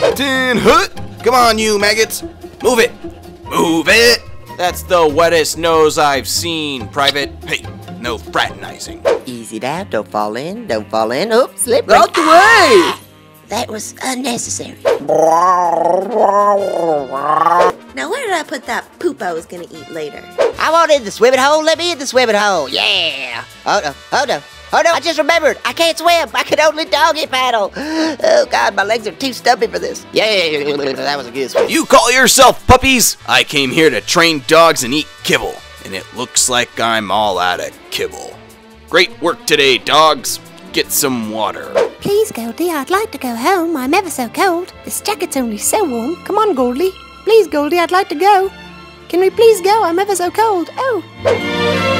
Captain hut! Come on, you maggots! Move it! Move it! That's the wettest nose I've seen, Private. Hey, no fraternizing. Easy now, don't fall in, don't fall in. Oops, slip. Out the way! That was unnecessary. Now, where did I put that poop I was gonna eat later? I want in the swimming hole. Let me in the swimming hole. Yeah. Oh no. Oh no. Oh no. I just remembered. I can't swim. I can only doggy paddle. Oh God, my legs are too stubby for this. Yeah. That was a good swim. You call yourself puppies? I came here to train dogs and eat kibble, and it looks like I'm all out of kibble. Great work today, dogs. Get some water. Please, Goldie, I'd like to go home. I'm ever so cold. This jacket's only so warm. Come on, Goldie. Please, Goldie, I'd like to go. Can we please go? I'm ever so cold. Oh.